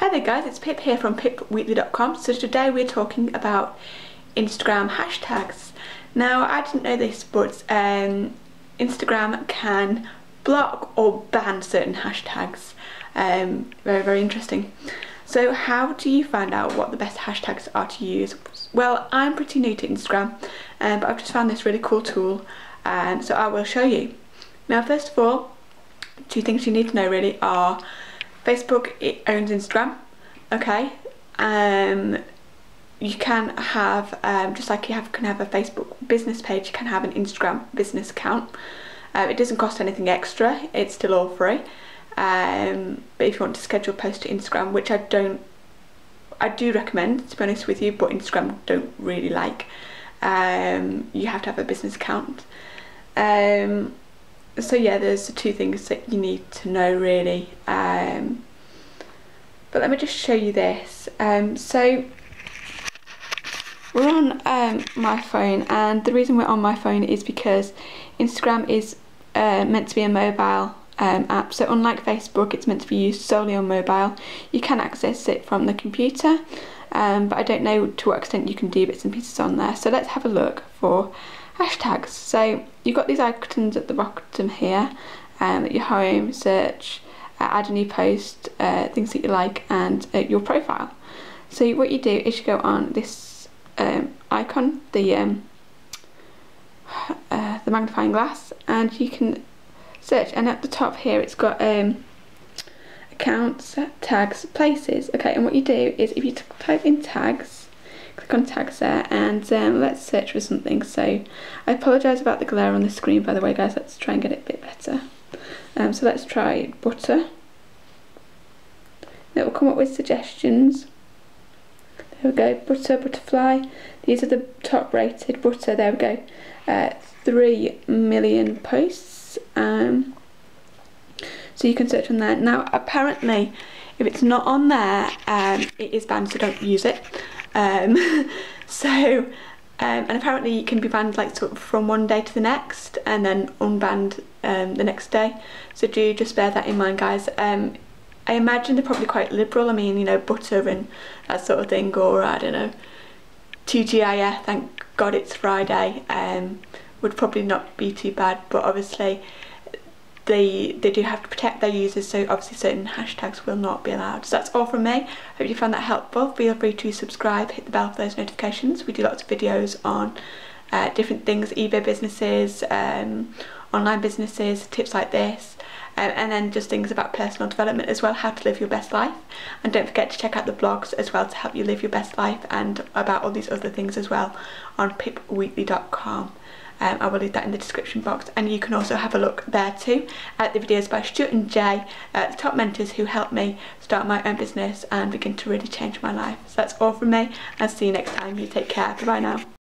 Hi there guys, it's Pip here from pipwheatley.com. So today we're talking about Instagram hashtags. Now I didn't know this but um, Instagram can block or ban certain hashtags. Um, very very interesting. So how do you find out what the best hashtags are to use? Well I'm pretty new to Instagram um, but I've just found this really cool tool and so I will show you. Now first of all two things you need to know really are Facebook owns Instagram, okay. Um, you can have um, just like you have can have a Facebook business page, you can have an Instagram business account. Uh, it doesn't cost anything extra; it's still all free. Um, but if you want to schedule post to Instagram, which I don't, I do recommend to be honest with you, but Instagram don't really like. Um, you have to have a business account. Um, so yeah, there's the two things that you need to know really. Um, but let me just show you this. Um, so we're on um, my phone and the reason we're on my phone is because Instagram is uh, meant to be a mobile um, app. So unlike Facebook, it's meant to be used solely on mobile. You can access it from the computer, um, but I don't know to what extent you can do bits and pieces on there. So let's have a look for hashtags. So you've got these icons at the bottom here, um, your home, search, uh, add a new post, uh, things that you like, and uh, your profile. So what you do is you go on this um, icon, the um, uh, the magnifying glass, and you can search. And at the top here, it's got um, accounts, tags, places. Okay, and what you do is if you type in tags, click on tags there and um, let's search for something. So I apologise about the glare on the screen by the way guys. Let's try and get it a bit better. Um, so let's try butter. It will come up with suggestions. There we go. Butter butterfly. These are the top rated butter. There we go. Uh, 3 million posts. Um, so you can search on there. Now apparently if it's not on there um, it is banned so don't use it um, so, um, and apparently you can be banned like sort of from one day to the next and then unbanned um, the next day. So do just bear that in mind guys. Um, I imagine they're probably quite liberal. I mean, you know, butter and that sort of thing, or I don't know, TGIF, thank God it's Friday, um, would probably not be too bad, but obviously they they do have to protect their users so obviously certain hashtags will not be allowed. So that's all from me. Hope you found that helpful. Feel free to subscribe hit the bell for those notifications. We do lots of videos on uh, different things ebay businesses um, online businesses tips like this um, and then just things about personal development as well how to live your best life. And don't forget to check out the blogs as well to help you live your best life and about all these other things as well on pipwheatley.com um, I will leave that in the description box and you can also have a look there too at the videos by Stuart and Jay, uh, the top mentors who helped me start my own business and begin to really change my life. So that's all from me and see you next time. You take care. Bye bye now.